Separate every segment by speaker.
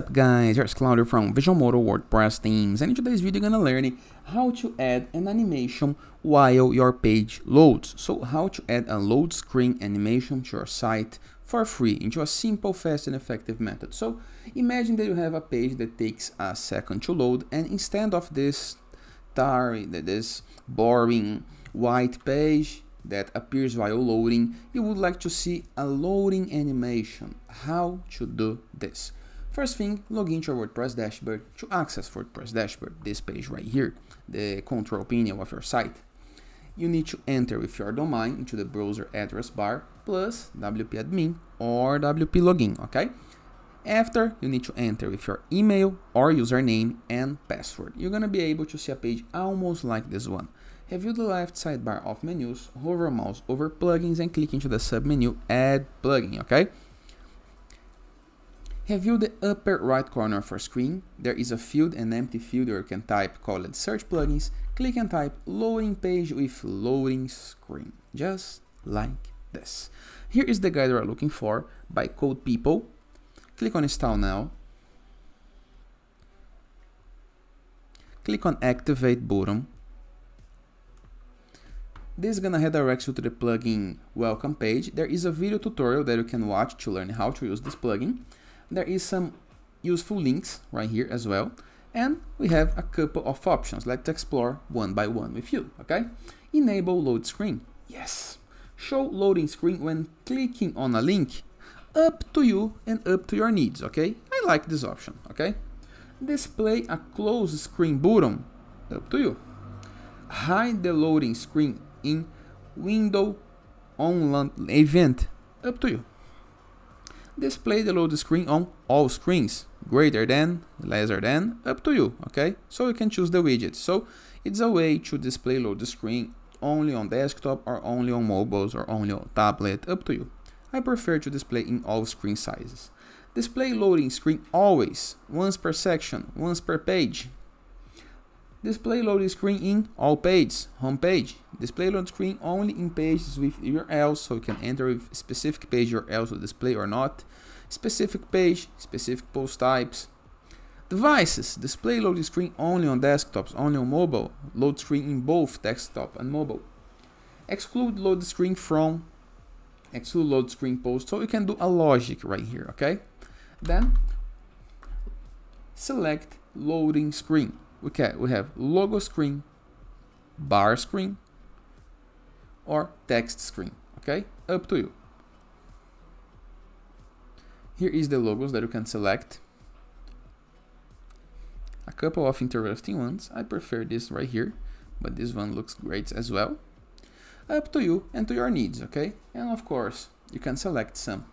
Speaker 1: up guys, here's Claudio from Visualmodo WordPress themes and in today's video you're gonna learn how to add an animation while your page loads. So how to add a load screen animation to your site for free into a simple, fast and effective method. So imagine that you have a page that takes a second to load and instead of this tar, this boring white page that appears while loading, you would like to see a loading animation. How to do this? First thing, log into your WordPress dashboard to access WordPress dashboard, this page right here, the control panel of your site. You need to enter with your domain into the browser address bar plus WP admin or WP login, okay? After, you need to enter with your email or username and password. You're gonna be able to see a page almost like this one. Review the left sidebar of menus, hover mouse over plugins and click into the submenu Add Plugin, okay? Review the upper right corner of your screen. There is a field, an empty field where you can type called Search Plugins. Click and type Loading Page with Loading Screen, just like this. Here is the guide we're looking for by CodePeople. Click on Install Now. Click on Activate button. This is gonna redirect you to the plugin welcome page. There is a video tutorial that you can watch to learn how to use this plugin there is some useful links right here as well. And we have a couple of options. Let's explore one by one with you, okay? Enable load screen. Yes. Show loading screen when clicking on a link. Up to you and up to your needs, okay? I like this option, okay? Display a close screen button. Up to you. Hide the loading screen in window on event. Up to you display the load screen on all screens, greater than, lesser than, up to you, okay? So you can choose the widget. So it's a way to display load screen only on desktop or only on mobiles or only on tablet, up to you. I prefer to display in all screen sizes. Display loading screen always, once per section, once per page. Display loading screen in all pages, home page. Display load screen only in pages with URLs, so you can enter with specific page URLs will display or not. Specific page, specific post types. Devices, display loading screen only on desktops, only on mobile. Load screen in both desktop and mobile. Exclude load screen from, exclude load screen post, so you can do a logic right here, okay? Then, select loading screen we can we have logo screen, bar screen, or text screen. Okay, up to you. Here is the logos that you can select. A couple of interesting ones. I prefer this right here, but this one looks great as well. Up to you and to your needs, okay? And of course, you can select some.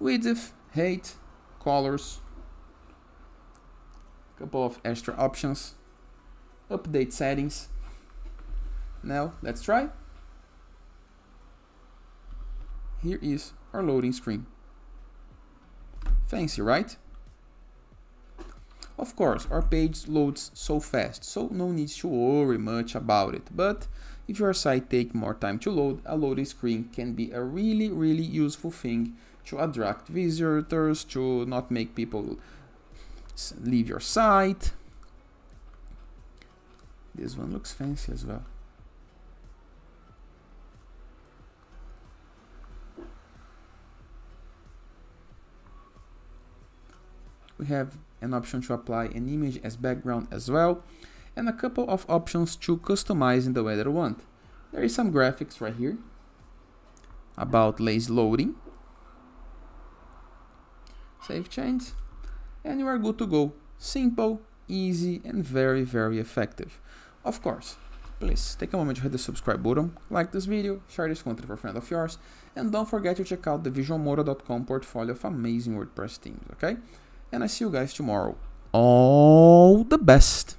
Speaker 1: Width, height, colors, couple of extra options. Update settings. Now let's try. Here is our loading screen. Fancy right? Of course our page loads so fast so no need to worry much about it. But if your site take more time to load a loading screen can be a really really useful thing to attract visitors to not make people leave your site. This one looks fancy as well. We have an option to apply an image as background as well, and a couple of options to customize in the way that you want. There is some graphics right here about lazy loading. Save change and you are good to go. Simple, easy, and very, very effective. Of course, please take a moment to hit the subscribe button, like this video, share this content with a friend of yours, and don't forget to check out the visualmodo.com portfolio of amazing WordPress themes, okay? And I see you guys tomorrow. All the best!